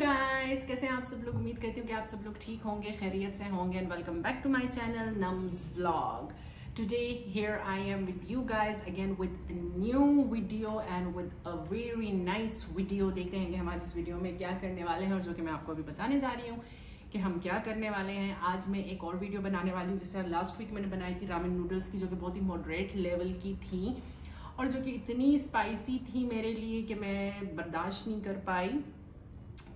Guys, कैसे हैं आप सब लोग? उम्मीद करती हूँ कि आप सब लोग ठीक होंगे, खैरियत से होंगे and welcome back to my channel nums vlog here I am with you guys again with a new video and with a very nice video. देखते हैं कि हम आज इस वीडियो में क्या करने वाले हैं और जो कि मैं आपको अभी बताने जा रही हूँ कि हम क्या करने वाले हैं। आज मैं एक और वीडियो बनाने वाली हूँ, जैसे लास्ट वीक मैंने बनाई थी रामेन नूडल्स की, जो कि बहुत ही मॉडरेट लेवल की थी और जो कि इतनी स्पाइसी थी मेरे लिए कि मैं बर्दाश्त नहीं कर पाई।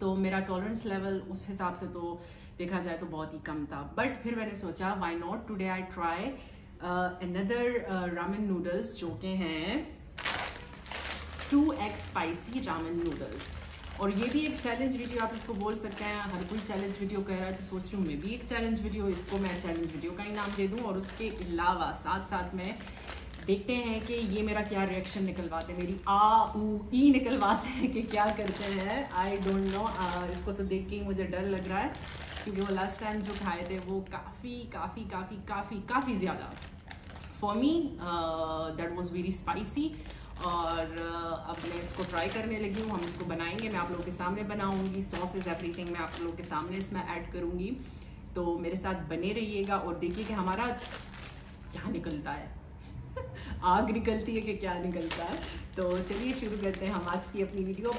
तो मेरा टॉलरेंस लेवल उस हिसाब से तो देखा जाए तो बहुत ही कम था। बट फिर मैंने सोचा why not today I try another ramen noodles जो के हैं two X spicy ramen noodles और ये भी एक चैलेंज वीडियो आप इसको बोल सकते हैं, हर कोई चैलेंज वीडियो कह रहा है तो सोच रही हूँ मैं भी एक चैलेंज वीडियो इसको मैं चैलेंज वीडियो का ही नाम दे दूँ और उसके अलावा साथ साथ में देखते हैं कि ये मेरा क्या रिएक्शन निकलवाते हैं। मेरी आ ऊ ई निकलवाते हैं कि क्या करते हैं। आई डोंट नो इसको तो देख के ही मुझे डर लग रहा है क्योंकि वो लास्ट टाइम जो खाए थे वो काफ़ी काफ़ी काफ़ी काफ़ी काफ़ी ज़्यादा। For me that was very spicy और uh, अब मैं इसको ट्राई करने लगी हूँ। हम इसको बनाएँगे मैं आप लोगों के सामने बनाऊँगी। सॉसेज एवरीथिंग मैं आप लोगों के सामने इसमें ऐड करूँगी। तो मेरे साथ बने रहिएगा और देखिए कि हमारा क्या निकलता है। आग निकलती है कि क्या निकलता है? तो चलिए शुरू करते हैं हम आज की अपनी वीडियो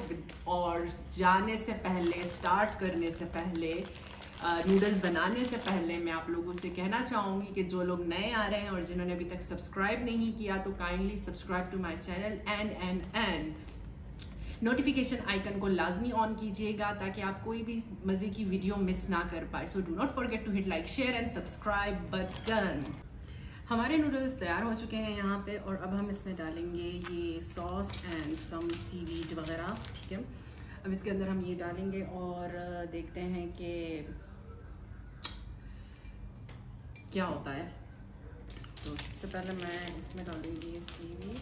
और जाने से पहले स्टार्ट करने से पहले नूडल्स बनाने से पहले मैं आप लोगों से कहना चाहूँगी कि जो लोग नए आ रहे हैं और जिन्होंने अभी तक सब्सक्राइब नहीं किया तो kindly subscribe to my channel and and and notification icon को लाजमी ऑन कीजिएगा ताकि आप कोई भी मज़े की वीडियो मिस ना कर पाए। So do not forget to hit like share and subscribe button हमारे नूडल्स तैयार हो चुके हैं यहाँ पे और अब हम इसमें डालेंगे ये सॉस एंड सम सीवीड वगैरह, ठीक है? अब इसके अंदर हम ये डालेंगे और देखते हैं कि क्या होता है। तो सबसे पहले मैं इसमें डालूँगी सीवीड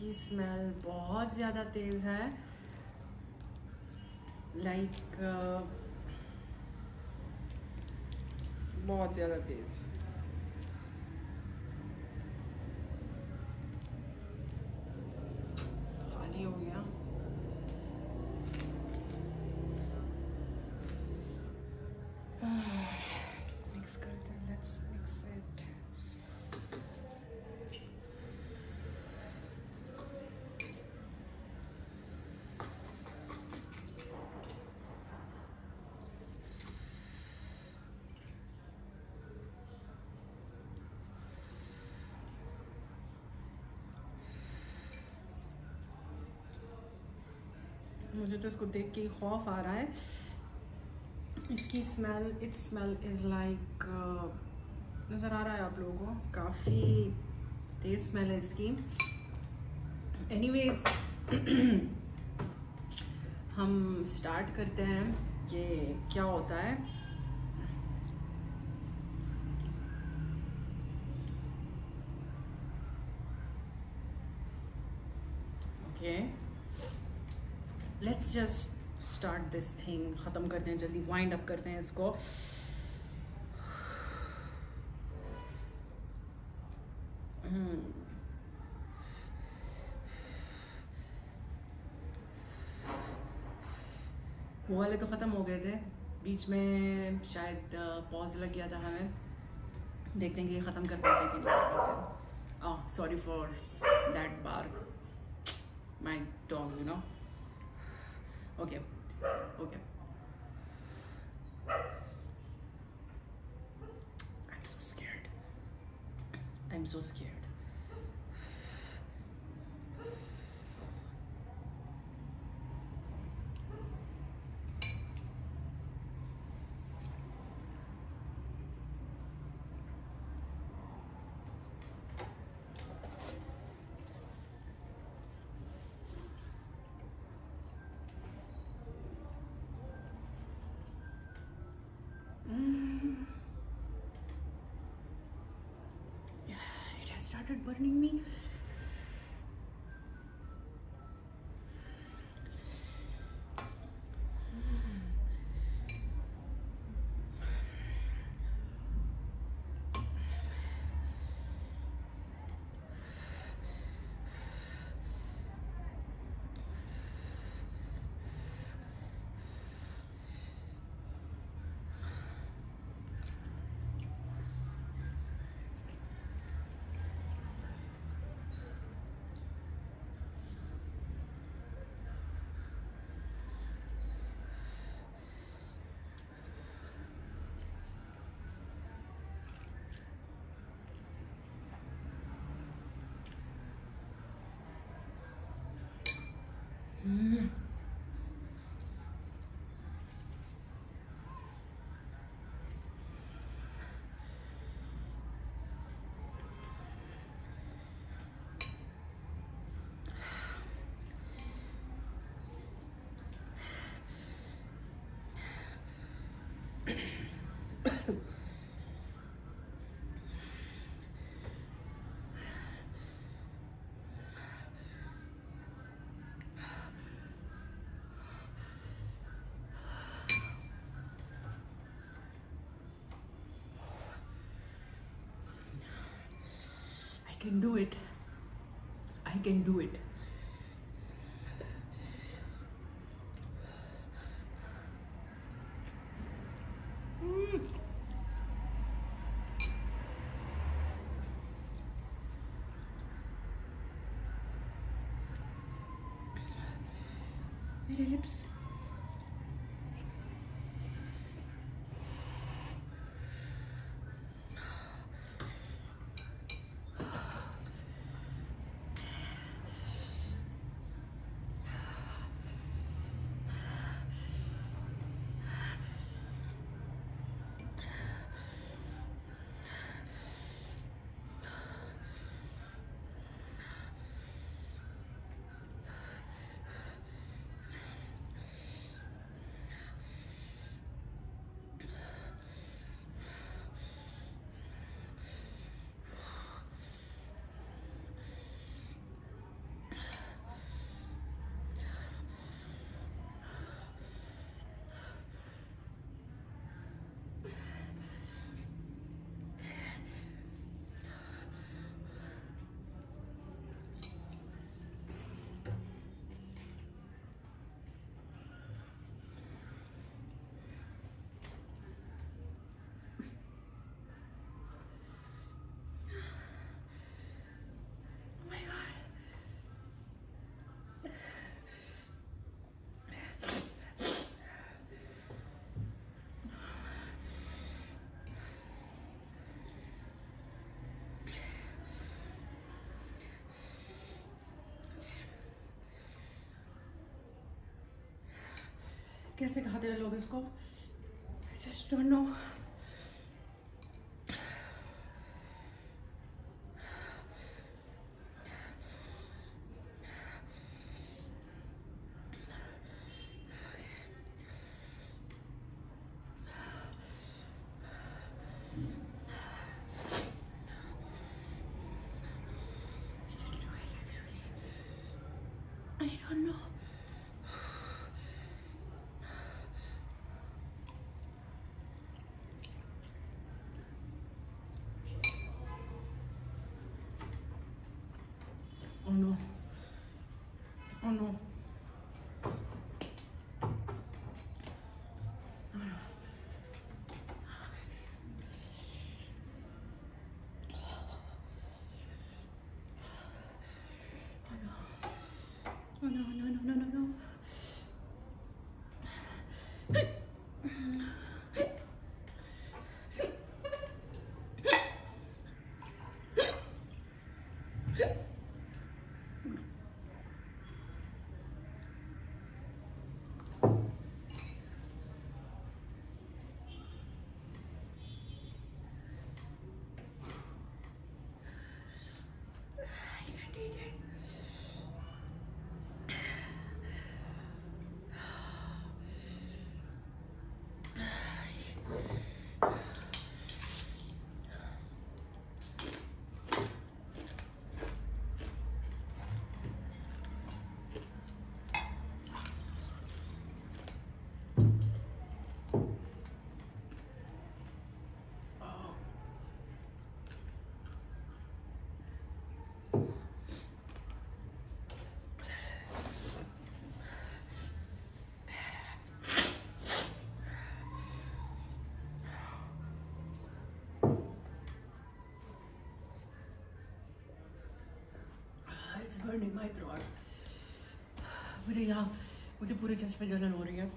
इसकी स्मेल बहुत ज़्यादा तेज़ है। लाइक like, uh, बहुत ज़्यादा तेज़ खाली हो गया मिक्स करते हैं लेट्स मिक्स इट मुझे तो इसको देख के खौफ आ रहा है। इसकी smell it's smell is like नज़र आ रहा है आप लोगों को। काफ़ी तेज़ स्मेल है इसकी। एनीवेज हम स्टार्ट करते हैं कि क्या होता है। Okay okay. Let's just start this thing ख़त्म करते हैं, जल्दी वाइंड अप करते हैं इसको. वो वाले तो ख़त्म हो गए थे. बीच में शायद पॉज लग गया था हमें. देखते हैं कि ख़त्म कर पाते कि नहीं कर पाते sorry for that bar my dog you know Okay. Okay. I'm so scared. I'm so scared. Started burning me. Can do it. I can do it. कैसे खाते हैं लोग इसको? जस्ट डोंट नो あの。あのあの मुझे यहाँ मुझे पूरे पे जलन हो रही है।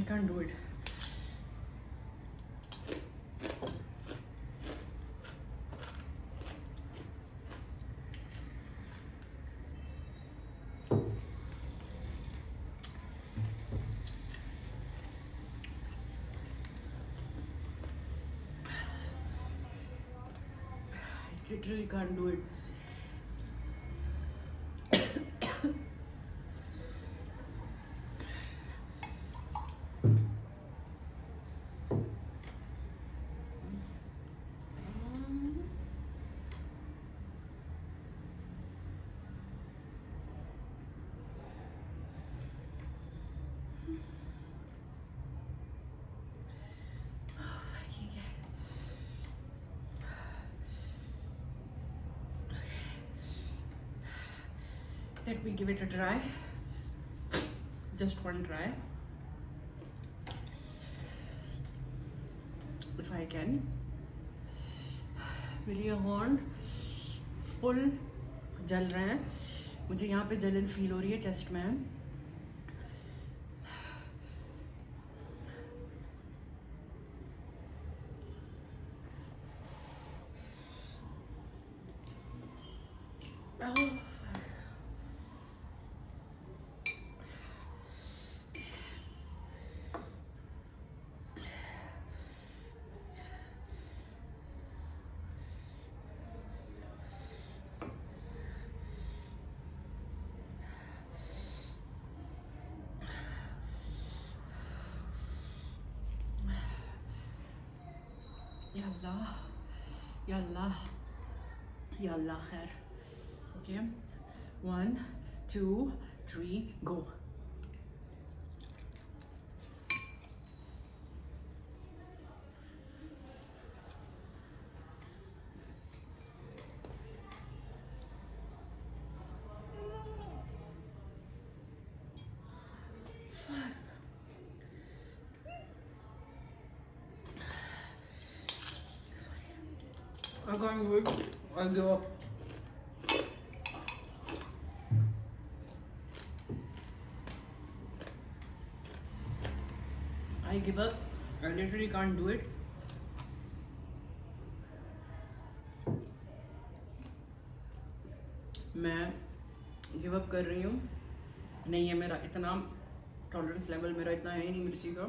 I can't do it. Literally can't do it. Let me give it a try just one try if I can मेरी हॉर्न फुल जल रहे हैं मुझे यहाँ पे जलन फील हो रही है चेस्ट में Oh. yalla yalla yalla khair. Okay. One two three go. I can't do it. I give up. I give up. I literally can't do it. मैं गिव अप कर रही हूँ नहीं है मेरा इतना टॉलरेंस लेवल मेरा इतना है नहीं मिर्ची का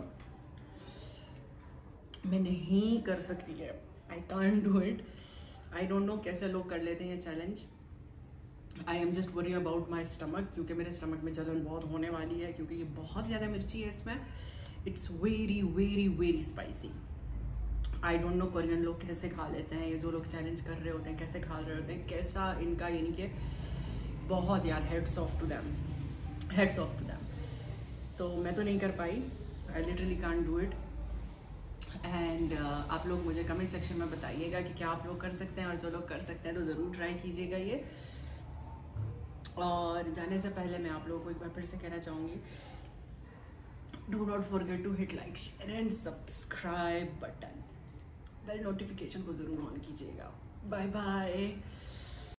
मैं नहीं कर सकती है I can't do it I don't know कैसे लोग कर लेते हैं ये challenge I am just worry about my stomach क्योंकि मेरे स्टमक में जलन बहुत होने वाली है क्योंकि ये बहुत ज़्यादा मिर्ची है इसमें. It's very very very spicy I don't know Korean लोग कैसे खा लेते हैं, ये जो लोग चैलेंज कर रहे होते हैं, कैसे खा रहे होते हैं, कैसा इनका यानी कि बहुत यार heads off to them heads off to them तो मैं तो नहीं कर पाई. I literally can't do it and uh, आप लोग मुझे कमेंट सेक्शन में बताइएगा कि क्या आप लोग कर सकते हैं और जो लोग कर सकते हैं तो ज़रूर ट्राई कीजिएगा ये। और जाने से पहले मैं आप लोगों को एक बार फिर से कहना चाहूँगी do not forget to hit like share and subscribe button bell notification को ज़रूर ऑन कीजिएगा। Bye bye